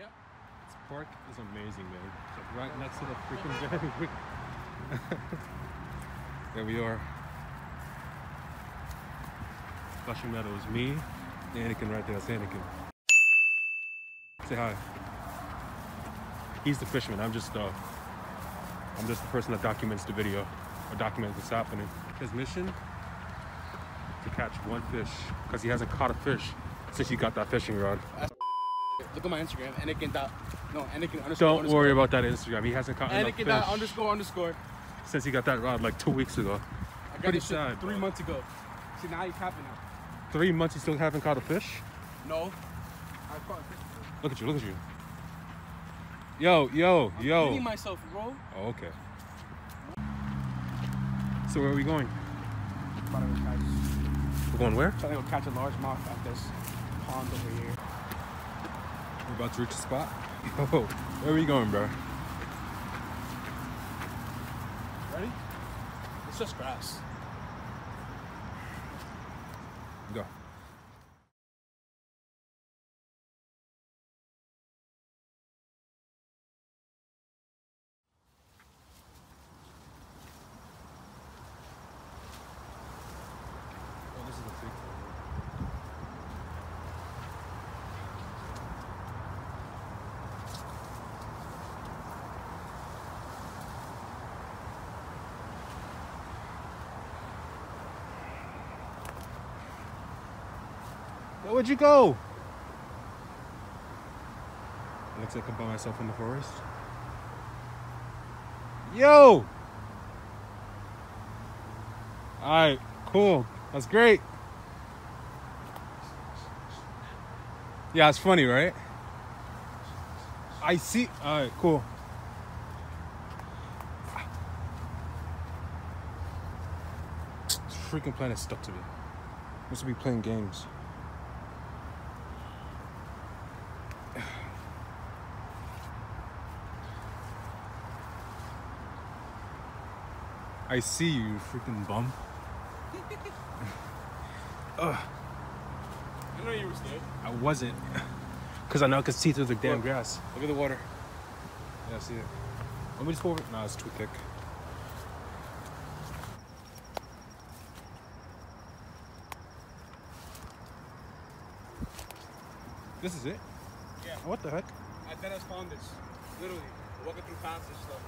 This park is amazing, man. Right next to the freaking There we are. Flushing Meadows. Me, Anakin right there. That's Anakin. Say hi. He's the fisherman. I'm just uh I'm just the person that documents the video or documents what's happening. His mission to catch one fish because he hasn't caught a fish since he got that fishing rod. Look at my Instagram. Anakin dot. No, Anakin underscore. Don't underscore. worry about that Instagram. He hasn't caught Anakin dot fish underscore underscore. since he got that rod like two weeks ago. I got Pretty sad, three bro. months ago. See now he's happy now. Three months he still haven't caught a fish? No. I caught a fish. Look at you, look at you. Yo, yo, I'm yo. cleaning myself, bro. Oh, okay. So where are we going? About to go catch. We're going where? I Trying to go catch a largemouth at this pond over here. We're about to reach the spot. Yo, where are we going, bro? Ready? It's just grass. Go. Oh, this is a big Yo, where'd you go? Looks like I'm by myself in the forest. Yo! Alright, cool. That's great. Yeah, it's funny, right? I see. Alright, cool. This freaking planet stuck to me. Must be playing games. I see you, you freaking bum. Ugh, I know you were scared. I wasn't. Because I know I could see through the damn Look. grass. Look at the water. Yeah, I see it. Let me just go over. Nah, it's too thick. This is it? Yeah. What the heck? I then I found this. Literally. Walking through paths and stuff.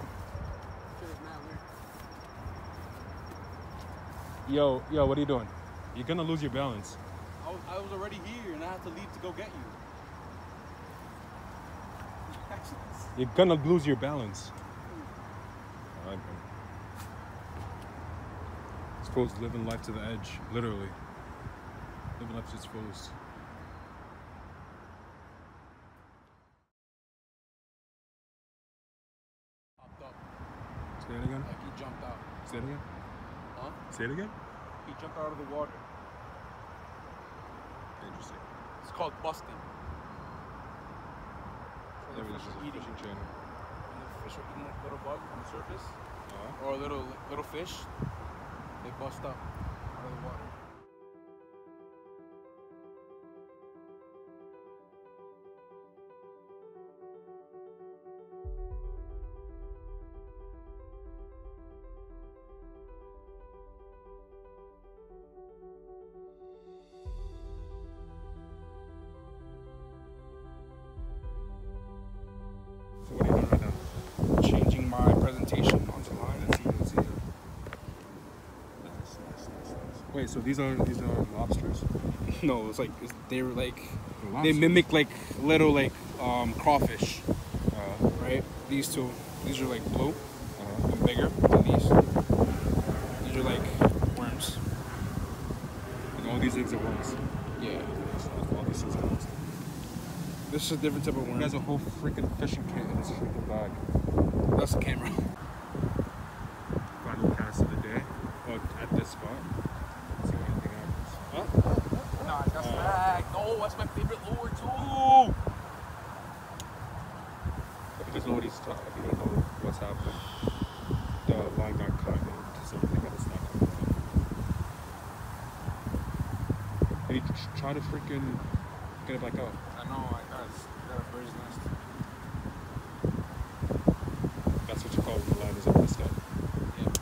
Shit is mad weird. Yo, yo, what are you doing? You're gonna lose your balance. I was, I was already here and I had to leave to go get you. You're gonna lose your balance. Alright, man. Supposed living life to the edge, literally. Living life to its fullest. Popped. Say it again. Like he jumped out. Say it again. Huh? Say it again. He jumped out of the water. Interesting. It's called busting. So the Maybe fish are eating. channel. When the fish are eating a little bug on the surface, Uh-huh. or a little little fish, they bust up out of the water. Wait, so these are these are lobsters? No, it's like it's, they were like they mimic like little like um, crawfish, Uh, right? These two, these are like blue uh, and bigger than these. These are like worms. and all these eggs are worms. Yeah, All these things are worms. this is a different type of worm. He has a whole freaking fishing kit in his freaking bag. That's the camera. Because nobody's talking. You don't know what's happening. The line got cut and something else not coming out. They try to freaking get it back out. I know, I got, got a bird's nest. That's what you call when the line is up messed up. Yeah.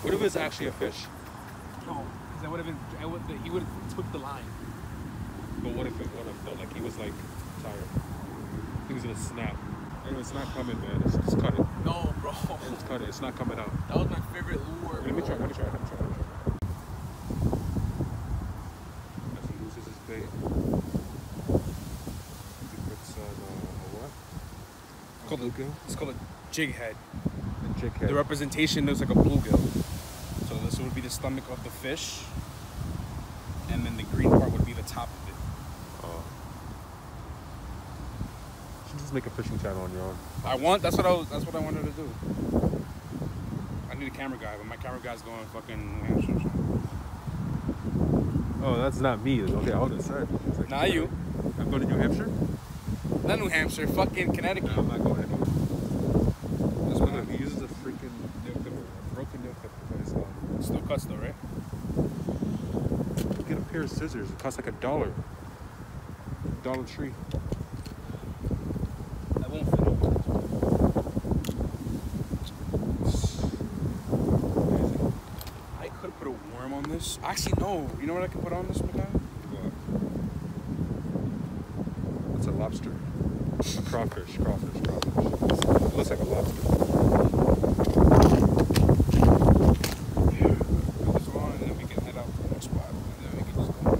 What if it's actually a fish? No, because I would have been, I would, he would have took the line. But what if it would have felt like he was like tired? He was gonna snap. And it's not coming, man. It's just cut it. No, bro. Just cut it. It's not coming out. That was my favorite lure. Let me try. Let me try. Let me try. Let me try. As he loses his bait, he puts on uh, a what? It's called a, it's called a jig head. A jig head. The representation looks like a bluegill. So this would be the stomach of the fish, and then the green part would be the top of it. Oh. Just make a fishing channel on your own. I want. That's what I was. That's what I wanted to do. I need a camera guy, but my camera guy's going fucking. New Hampshire, Oh, that's not me. Okay, I would have said. It's like, Not you. I'm going to New Hampshire. Not New Hampshire. Fucking Connecticut. No, I'm not going anywhere. That's what he uses a freaking nail clipper, a broken nail clipper, but um, it's not. Still cuts though, right? Get a pair of scissors. It costs like a dollar. Dollar Tree. I won't fit over. Amazing. I could put a worm this. Actually, no. You know what I could put on this, guy? What? It's a lobster. A crawfish, crawfish, crawfish. It looks like a lobster. Put this on, and then we can head out to the next spot, and then we can just go on.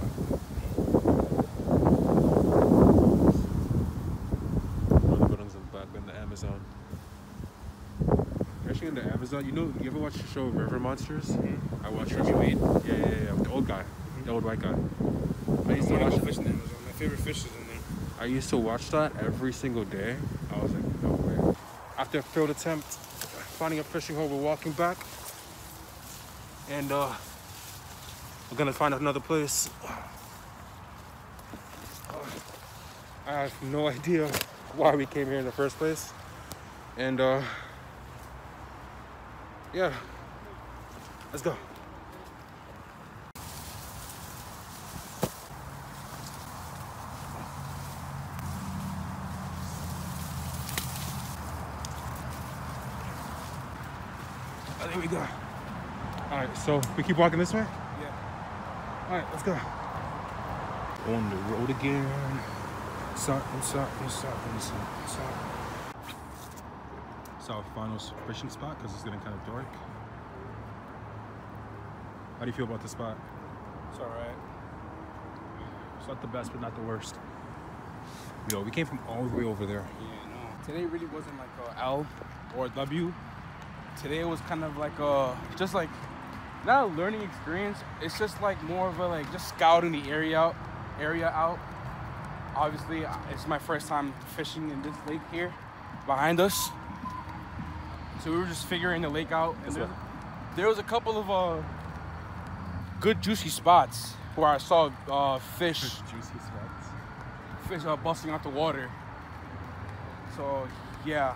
One of the buttons in the back in the Amazon. Actually, you know, you ever watch the show River Monsters? I watched River. Wade? Yeah, yeah, yeah. The old guy, the old white guy. I used to watch. go fishing in Amazon. My favorite fish is in there. I used to watch that every single day. I was like, no way. After a failed attempt, finding a fishing hole, we're walking back, and uh, we're gonna find another place. I have no idea why we came here in the first place, and uh, yeah, let's go. Oh, there we go. All right, so we keep walking this way. Yeah. All right, let's go. On the road again. Suck, suck, suck, suck, suck. It's our final fishing spot because it's getting kind of dark. How do you feel about the spot? It's alright. It's not the best, but not the worst. Yo, we came from all the way over there. Yeah, no. Today really wasn't like a L or a W. Today was kind of like a just like not a learning experience. It's just like more of a like just scouting the area out, area out. Obviously, uh, it's my first time fishing in this lake here behind us. So we were just figuring the lake out, and there, there was a couple of uh, good juicy spots where I saw uh, fish Juicy spots. fish are busting out the water. So yeah,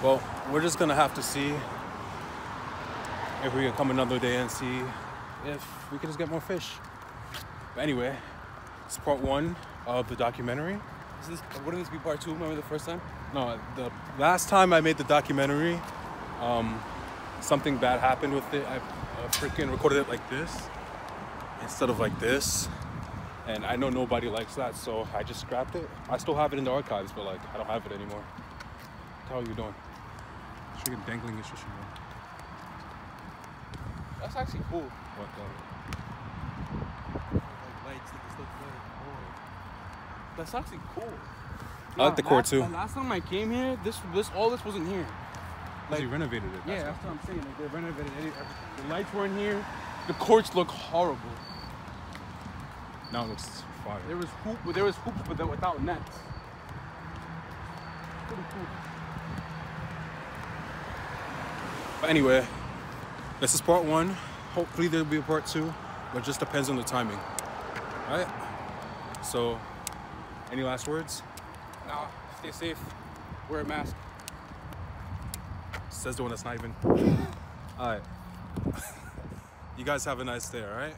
Well, we're just gonna have to see if we can come another day and see if we can just get more fish. But anyway, it's part one of the documentary. Is this, wouldn't this be part two? Remember the first time? No, the last time I made the documentary, um, something bad happened with it. I uh, freaking recorded it like this instead of like this. And I know nobody likes that, so I just scrapped it. I still have it in the archives, but like I don't have it anymore. How are you doing? Freaking dangling your fishing rod. That's actually cool. What the? That's actually cool. I like the cord, last, too. Last time I came here, this this all this wasn't here. Like, you renovated it. yeah, that's what I'm saying. Like they renovated it. The lights weren't here. The courts look horrible. Now it looks fire. There was hoop, there was hoops, but without nets. Pretty cool. But anyway, this is part one. Hopefully there'll be a part two, but it just depends on the timing. All right? So, any last words? Now, stay safe. Wear a mask. Says the one that's not even. All right. You guys have a nice day, all right?